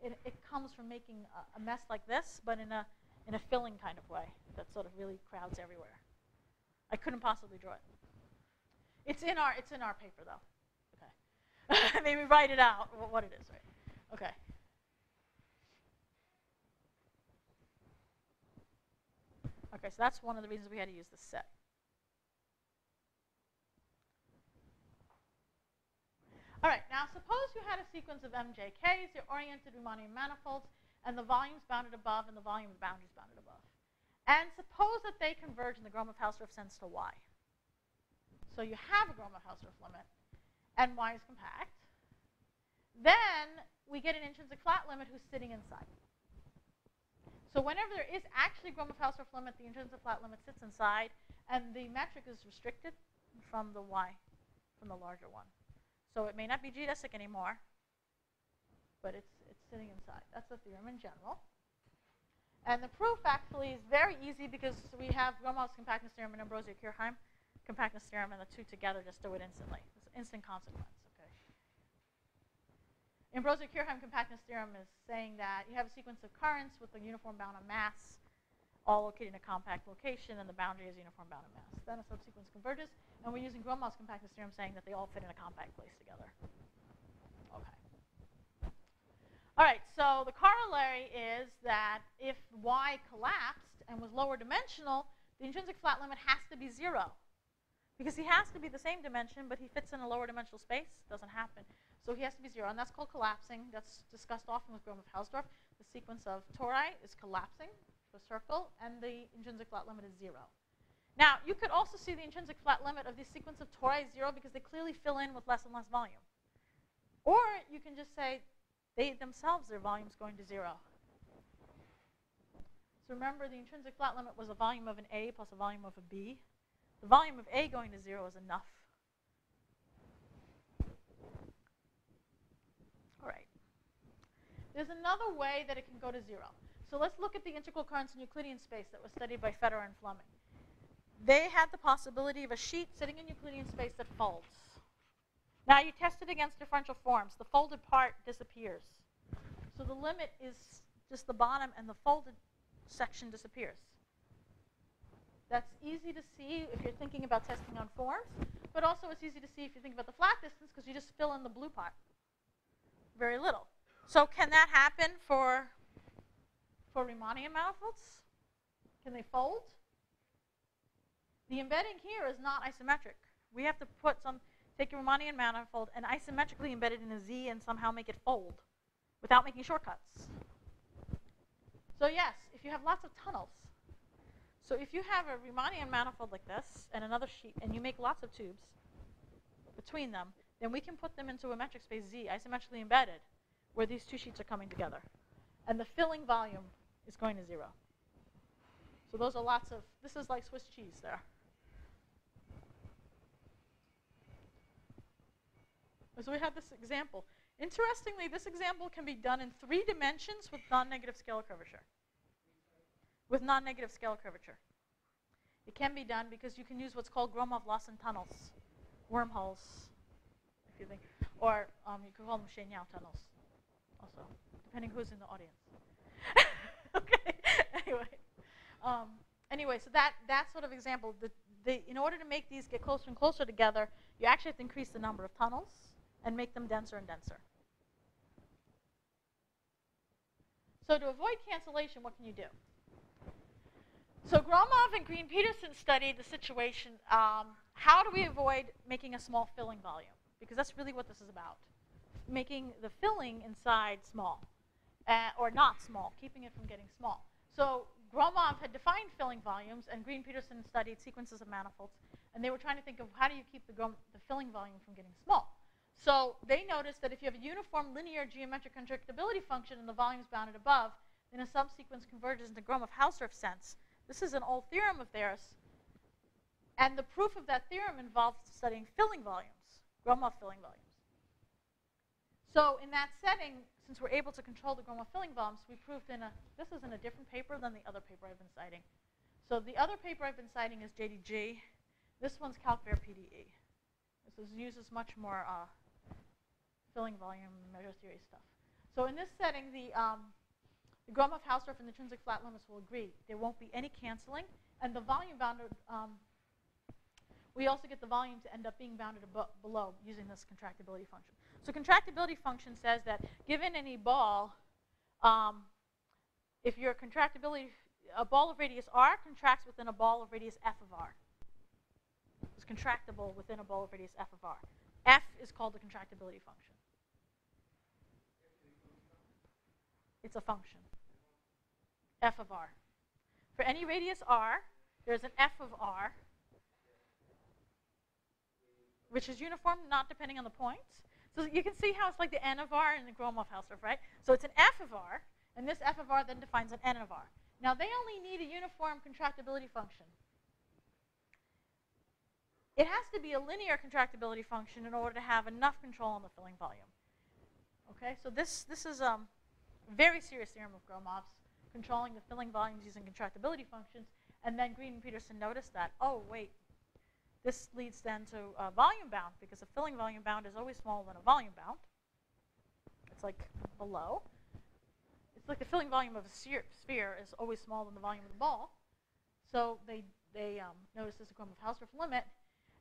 It, it comes from making a, a mess like this, but in a, in a filling kind of way that sort of really crowds everywhere. I couldn't possibly draw it. It's in our, it's in our paper, though. Okay. *laughs* Maybe write it out, what it is, right? Okay. Okay, so that's one of the reasons we had to use this set. All right, now suppose you had a sequence of MJKs, your oriented Riemannian manifolds, and the volumes bounded above and the volume of boundaries bounded above. And suppose that they converge in the Gromov-Hausdorff sense to Y. So you have a Gromov-Hausdorff limit, and Y is compact. Then we get an intrinsic flat limit who's sitting inside. So whenever there is actually Gromov-Hausdorff limit, the intrinsic flat limit sits inside, and the metric is restricted from the Y, from the larger one. So it may not be geodesic anymore, but it's, it's sitting inside. That's the theorem in general. And the proof actually is very easy because we have Gromov's compactness theorem and Ambrosio-Kirchheim compactness theorem, and the two together just do it instantly. It's an instant consequence. Okay. Ambrosio-Kirchheim compactness theorem is saying that you have a sequence of currents with a uniform bound on mass, all located in a compact location, and the boundary is uniform bound on mass. Then a subsequence converges, and we're using Gromov's compactness theorem saying that they all fit in a compact place together. All right, so the corollary is that if y collapsed and was lower dimensional, the intrinsic flat limit has to be zero. Because he has to be the same dimension, but he fits in a lower dimensional space. Doesn't happen. So he has to be zero, and that's called collapsing. That's discussed often with Gromov-Hausdorff. The sequence of tori is collapsing to a circle, and the intrinsic flat limit is zero. Now, you could also see the intrinsic flat limit of the sequence of tori is zero because they clearly fill in with less and less volume. Or you can just say they themselves, their volume is going to zero. So remember, the intrinsic flat limit was a volume of an A plus a volume of a B. The volume of A going to zero is enough. All right. There's another way that it can go to zero. So let's look at the integral currents in Euclidean space that was studied by Federer and Fleming they had the possibility of a sheet sitting in Euclidean space that folds. Now you test it against differential forms. The folded part disappears. So the limit is just the bottom and the folded section disappears. That's easy to see if you're thinking about testing on forms, but also it's easy to see if you think about the flat distance because you just fill in the blue part. Very little. So can that happen for, for Riemannian manifolds? Can they fold? The embedding here is not isometric. We have to put some, take a Riemannian manifold and isometrically embed it in a Z and somehow make it fold without making shortcuts. So yes, if you have lots of tunnels. So if you have a Riemannian manifold like this and another sheet, and you make lots of tubes between them, then we can put them into a metric space Z, isometrically embedded, where these two sheets are coming together. And the filling volume is going to zero. So those are lots of, this is like Swiss cheese there. So we have this example. Interestingly, this example can be done in three dimensions with non-negative scalar curvature. With non-negative scalar curvature. It can be done because you can use what's called Gromov-Lawson tunnels, wormholes, if you think, or um, you could call them Cheignac tunnels, also, depending who's in the audience. *laughs* okay. anyway, um, anyway, so that that sort of example, the, the, in order to make these get closer and closer together, you actually have to increase the number of tunnels and make them denser and denser. So to avoid cancellation, what can you do? So Gromov and Greene-Petersen studied the situation, um, how do we avoid making a small filling volume? Because that's really what this is about. Making the filling inside small, uh, or not small, keeping it from getting small. So Gromov had defined filling volumes, and Greene-Petersen studied sequences of manifolds, and they were trying to think of how do you keep the, the filling volume from getting small. So they noticed that if you have a uniform linear geometric contractibility function and the volume is bounded above, then a subsequence converges into Gromov-Hausdorff sense. This is an old theorem of theirs. And the proof of that theorem involves studying filling volumes, Gromov filling volumes. So in that setting, since we're able to control the Gromov filling volumes, we proved in a, this is in a different paper than the other paper I've been citing. So the other paper I've been citing is JDG. This one's Calc Var PDE. This is, uses much more uh, filling volume measure theory stuff. So in this setting, the, um, the Gromov-Hausdorff and the intrinsic flat limits will agree. There won't be any canceling, and the volume bounded, um, we also get the volume to end up being bounded below using this contractibility function. So contractibility function says that given any ball, um, if your contractibility, a ball of radius r contracts within a ball of radius f of r. It's contractible within a ball of radius f of r. F is called the contractibility function. It's a function. f of r. For any radius r, there's an f of r, which is uniform, not depending on the point. So you can see how it's like the n of r in the Gromov-Hausdorff, right? So it's an f of r, and this f of r then defines an n of r. Now they only need a uniform contractibility function. It has to be a linear contractibility function in order to have enough control on the filling volume. Okay, so this, this is um, very serious theorem of Gromov's, controlling the filling volumes using contractibility functions. And then Greene and Petersen noticed that, oh, wait, this leads then to a volume bound because a filling volume bound is always smaller than a volume bound. It's like below. It's like the filling volume of a sphere is always smaller than the volume of the ball. So they, they um, noticed this Gromov-Hausdorff limit.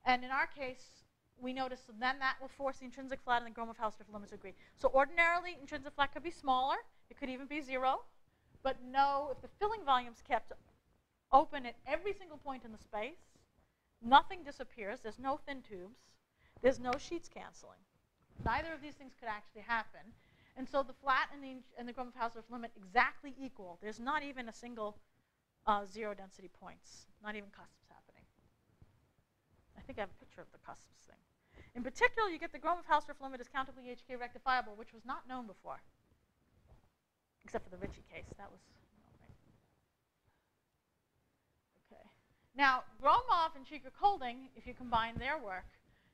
And in our case, we notice then that will force the intrinsic flat and the Gromov-Hausdorff limits to agree. So ordinarily, intrinsic flat could be smaller. It could even be zero. But no, if the filling volume is kept open at every single point in the space, nothing disappears. There's no thin tubes. There's no sheets canceling. Neither of these things could actually happen. And so the flat and the, and the Gromov-Hausdorff limit exactly equal. There's not even a single uh, zero density points, not even cusps happening. I think I have a picture of the cusps thing. In particular, you get the Gromov-Hausdorff limit is countably HK rectifiable, which was not known before except for the Ricci case. That was okay. Now, Gromov and Cheeger-Colding, if you combine their work,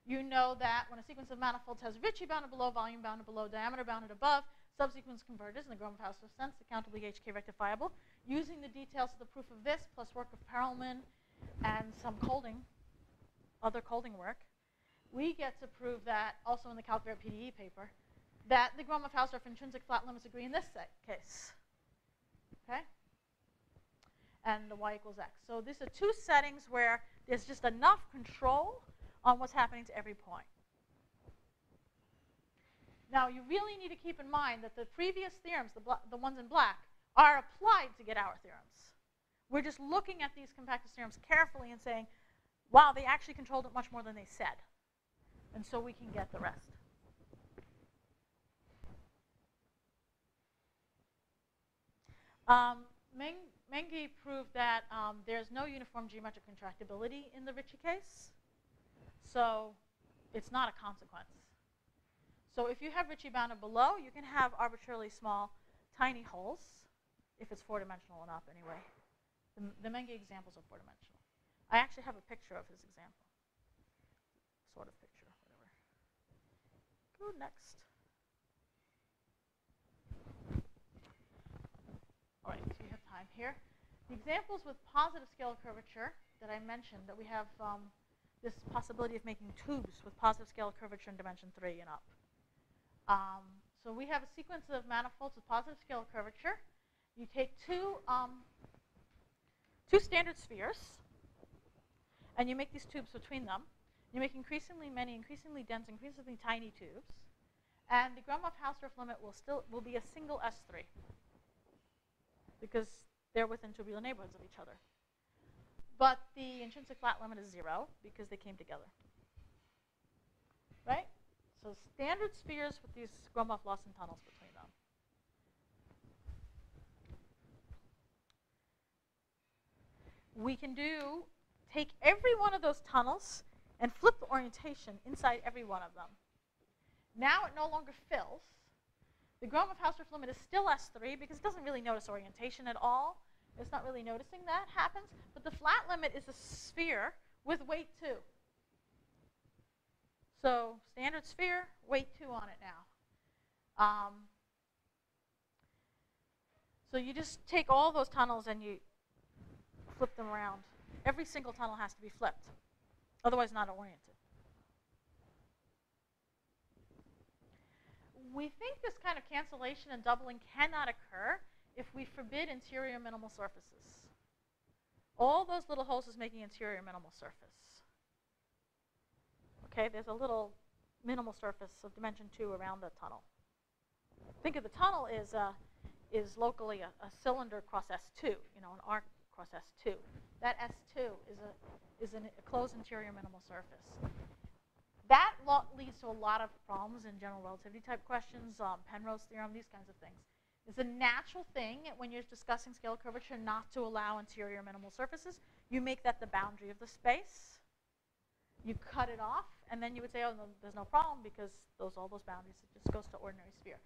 you know that when a sequence of manifolds has Ricci bounded below, volume bounded below, diameter bounded above, subsequence converges in the Gromov-Hausdorff sense, accountably HK rectifiable. Using the details of the proof of this, plus work of Perelman and some Colding, other Colding work, we get to prove that also in the Calc Var PDE paper, that the Gromov-Hausdorff intrinsic flat limits agree in this case. Okay? And the y equals x. So these are two settings where there's just enough control on what's happening to every point. Now, you really need to keep in mind that the previous theorems, the, the ones in black, are applied to get our theorems. We're just looking at these compactness theorems carefully and saying, wow, they actually controlled it much more than they said. And so we can get the rest. Um, Meng, Menguy proved that um, there's no uniform geometric contractibility in the Ricci case, so it's not a consequence. So if you have Ricci bounded below, you can have arbitrarily small, tiny holes, if it's four-dimensional enough anyway. The, the Menguy examples are four-dimensional. I actually have a picture of his example. Sort of picture, whatever. Go next. All right, so we have time here. The examples with positive scalar curvature that I mentioned, that we have um, this possibility of making tubes with positive scalar curvature in dimension 3 and up. Um, so we have a sequence of manifolds with positive scalar curvature. You take two, um, two standard spheres, and you make these tubes between them. You make increasingly many, increasingly dense, increasingly tiny tubes, and the Gromov-Hausdorff limit will still will be a single S3 because they're within tubular neighborhoods of each other. But the intrinsic flat limit is zero because they came together. Right? So standard spheres with these Gromov-Lawson tunnels between them. We can do, take every one of those tunnels and flip the orientation inside every one of them. Now it no longer fills. The Gromov-Hausdorff limit is still S3 because it doesn't really notice orientation at all. It's not really noticing that happens. But the flat limit is a sphere with weight 2. So standard sphere, weight 2 on it now. Um, so you just take all those tunnels and you flip them around. Every single tunnel has to be flipped, otherwise not oriented. We think this kind of cancellation and doubling cannot occur if we forbid interior minimal surfaces. All those little holes is making interior minimal surface. Okay, there's a little minimal surface of dimension 2 around the tunnel. Think of the tunnel is, uh, is locally a, a cylinder cross S2, you know, an arc cross S2. That S2 is a, is an, a closed interior minimal surface. That leads to a lot of problems in general relativity type questions, um, Penrose theorem, these kinds of things. It's a natural thing when you're discussing scalar curvature not to allow interior minimal surfaces. You make that the boundary of the space. You cut it off, and then you would say, oh, no, there's no problem because those all those boundaries, it just goes to ordinary sphere.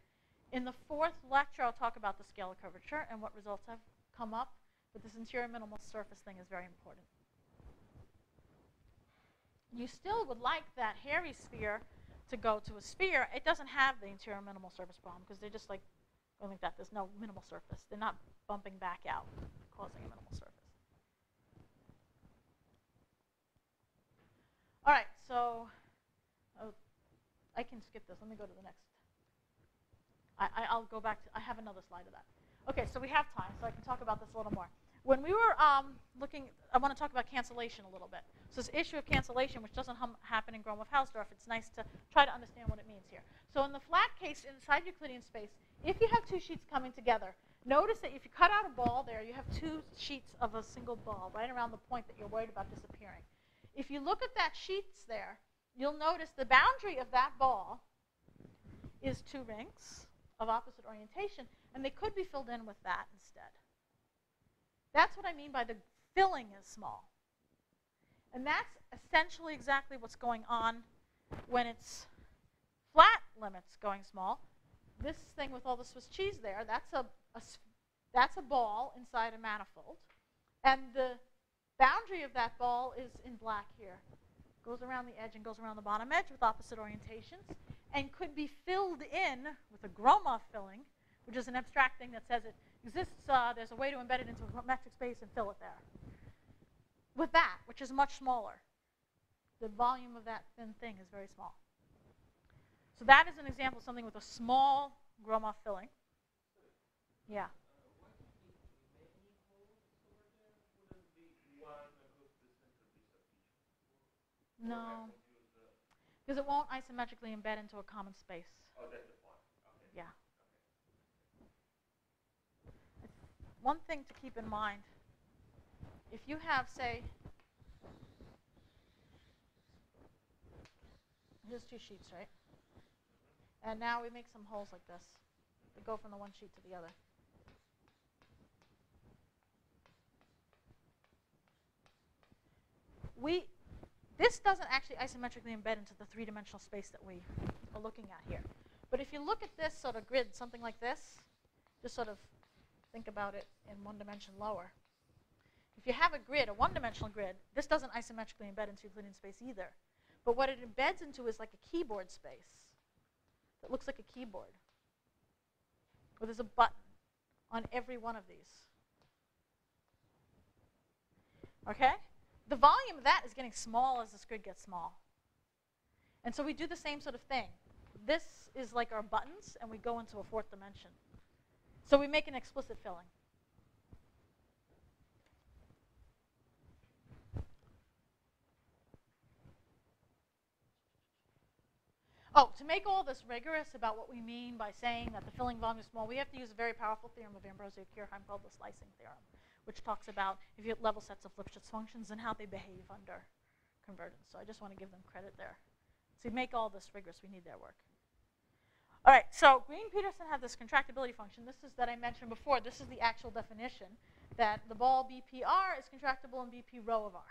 In the fourth lecture, I'll talk about the scalar curvature and what results have come up, but this interior minimal surface thing is very important you still would like that hairy sphere to go to a sphere. It doesn't have the interior minimal surface problem because they're just like going like that. There's no minimal surface. They're not bumping back out, causing a minimal surface. All right, so oh, I can skip this. Let me go to the next. I, I, will go back to, I have another slide of that. Okay, so we have time, so I can talk about this a little more. When we were um, looking, I want to talk about cancellation a little bit. So this issue of cancellation, which doesn't happen in Gromov-Hausdorff, it's nice to try to understand what it means here. So in the flat case inside Euclidean space, if you have two sheets coming together, notice that if you cut out a ball there, you have two sheets of a single ball right around the point that you're worried about disappearing. If you look at that sheets there, you'll notice the boundary of that ball is two rings of opposite orientation, and they could be filled in with that instead. That's what I mean by the filling is small. And that's essentially exactly what's going on when it's flat limits going small. This thing with all the Swiss cheese there, that's a, a that's a ball inside a manifold. And the boundary of that ball is in black here. Goes around the edge and goes around the bottom edge with opposite orientations and could be filled in with a Gromov filling, which is an abstract thing that says it exists, uh, there's a way to embed it into a metric space and fill it there. With that, which is much smaller, the volume of that thin thing is very small. So that is an example of something with a small Gromov filling. Yeah. No. Because it won't isometrically embed into a common space. Oh, one thing to keep in mind, if you have, say, here's two sheets, right? And now we make some holes like this. We go from the one sheet to the other. We, this doesn't actually isometrically embed into the three-dimensional space that we are looking at here. But if you look at this sort of grid, something like this, just sort of think about it in one dimension lower. If you have a grid, a one-dimensional grid, this doesn't isometrically embed into Euclidean space either. But what it embeds into is like a keyboard space that looks like a keyboard, where there's a button on every one of these. Okay? The volume of that is getting small as this grid gets small. And so we do the same sort of thing. This is like our buttons, and we go into a fourth dimension. So we make an explicit filling. Oh, to make all this rigorous about what we mean by saying that the filling volume is small, we have to use a very powerful theorem of Ambrosio-Kirchheim called the slicing theorem, which talks about if you have level sets of Lipschitz functions and how they behave under convergence. So I just want to give them credit there. To make all this rigorous, we need their work. All right, so Greene-Petersen have this contractibility function. This is that I mentioned before. This is the actual definition, that the ball BPR is contractible in BP rho of R.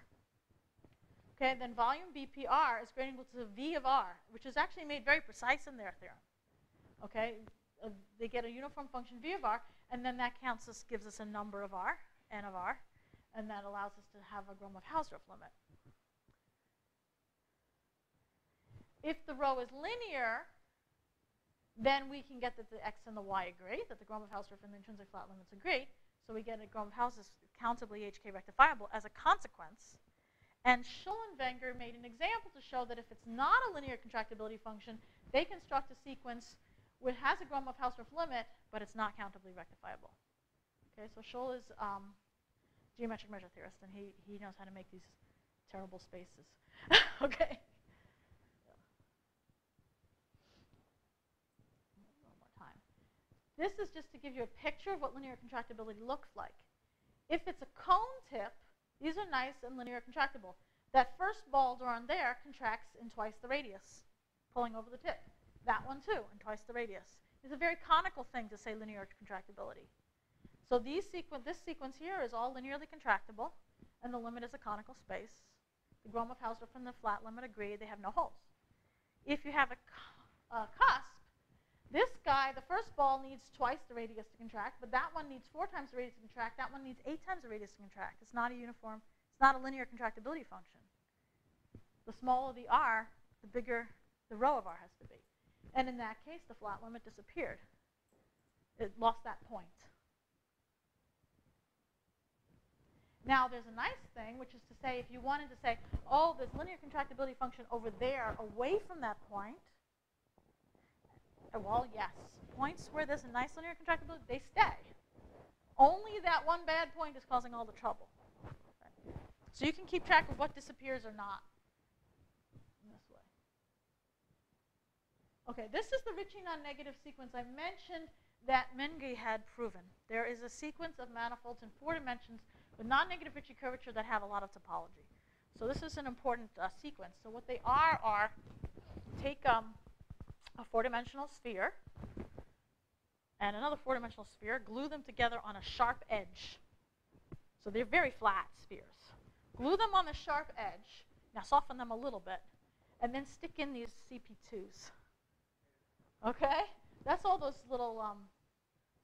Okay, then volume BPR is greater than equal to V of R, which is actually made very precise in their theorem. Okay, uh, they get a uniform function V of R, and then that counts us, gives us a number of R, N of R, and that allows us to have a Gromov-Hausdorff limit. If the rho is linear, then we can get that the x and the y agree, that the Gromov-Hausdorff and the intrinsic flat limits agree. So we get a Gromov-Hausdorff countably HK rectifiable as a consequence and Schul and Wenger made an example to show that if it's not a linear contractibility function, they construct a sequence which has a Gromov-Hausdorff limit, but it's not countably rectifiable. Okay, so Schul is um, geometric measure theorist, and he, he knows how to make these terrible spaces. *laughs* okay. One more time. This is just to give you a picture of what linear contractibility looks like. If it's a cone tip, these are nice and linear contractible. That first ball drawn there contracts in twice the radius, pulling over the tip. That one too, in twice the radius. It's a very conical thing to say linear contractibility. So these sequen this sequence here is all linearly contractible, and the limit is a conical space. The Gromov-Hausdorff and the flat limit agree, they have no holes. If you have a, a cusp, this guy, the first ball needs twice the radius to contract, but that one needs four times the radius to contract. That one needs eight times the radius to contract. It's not a uniform, it's not a linear contractibility function. The smaller the r, the bigger the rho of r has to be. And in that case, the flat limit disappeared. It lost that point. Now, there's a nice thing, which is to say, if you wanted to say, oh, this linear contractibility function over there away from that point, uh, well, yes. Points where there's a nice linear contractibility, they stay. Only that one bad point is causing all the trouble. So you can keep track of what disappears or not in this way. Okay, this is the Ricci non-negative sequence. I mentioned that Menguy had proven. There is a sequence of manifolds in four dimensions with non-negative Ricci curvature that have a lot of topology. So this is an important uh, sequence. So what they are are, take um, a four-dimensional sphere and another four-dimensional sphere, glue them together on a sharp edge. So they're very flat spheres. Glue them on the sharp edge. Now soften them a little bit. And then stick in these CP2s. Okay? That's all those little um,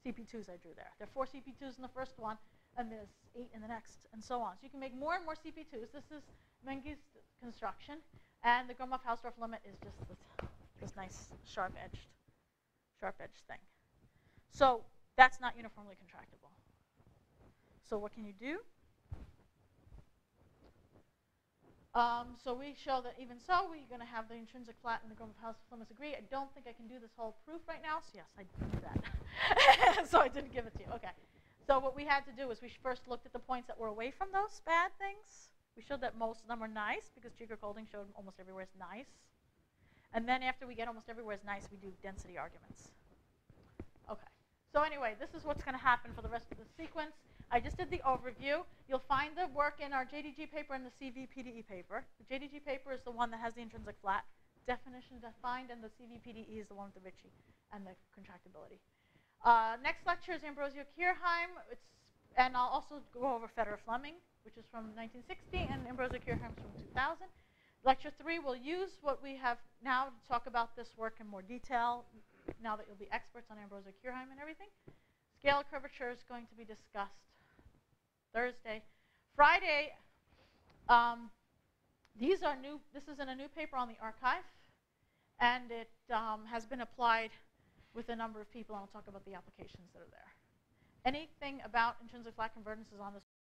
CP2s I drew there. There are four CP2s in the first one, and there's eight in the next, and so on. So you can make more and more CP2s. This is Menguy's construction. And the Gromov-Hausdorff limit is just this this nice sharp-edged, sharp-edged thing. So that's not uniformly contractible. So what can you do? Um, so we show that even so, we're going to have the intrinsic flat and the Gromov-Hausdorff limits agree. I don't think I can do this whole proof right now. So yes, I did that. *laughs* so I didn't give it to you. Okay. So what we had to do is we first looked at the points that were away from those bad things. We showed that most of them are nice because Cheeger-Colding showed almost everywhere is nice. And then after we get almost everywhere is nice, we do density arguments. Okay. So anyway, this is what's going to happen for the rest of the sequence. I just did the overview. You'll find the work in our JDG paper and the CV-PDE paper. The JDG paper is the one that has the intrinsic flat definition defined, and the CV-PDE is the one with the Ricci and the contractibility. Uh, next lecture is Ambrosio Kirchheim, it's, and I'll also go over Federer-Fleming. which is from 1960, and Ambrosio Ambrosio-Kirchheim's from 2000. Lecture three will use what we have now to talk about this work in more detail, now that you'll be experts on Ambrosio-Kirchheim and everything. Scalar curvature is going to be discussed Thursday. Friday, um, these are new, this is in a new paper on the arXiv, and it um, has been applied with a number of people, and I'll talk about the applications that are there. Anything about intrinsic flat convergence is on this